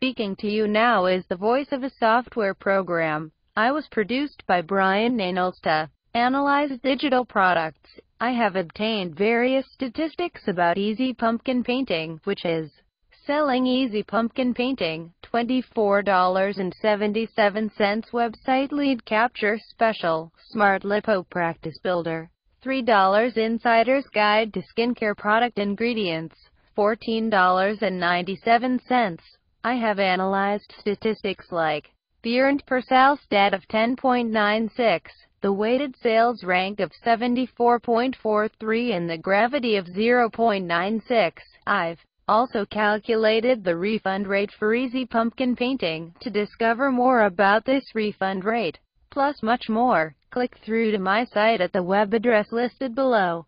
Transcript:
speaking to you now is the voice of a software program. I was produced by Brian Naennals to. Analyze digital products. I have obtained various statistics about Easy Pumpkin Painting, which is selling Easy Pumpkin Painting, $24.77 website lead capture special, Smart Lipo Practice Builder, $3 Insider's Guide to Skincare Product Ingredients, $14.97. I have analyzed statistics like the earned per sale stat of 10.96, the weighted sales rank of 74.43 and the gravity of 0.96. I've also calculated the refund rate for Easy Pumpkin Painting. To discover more about this refund rate, plus much more, click through to my site at the web address listed below.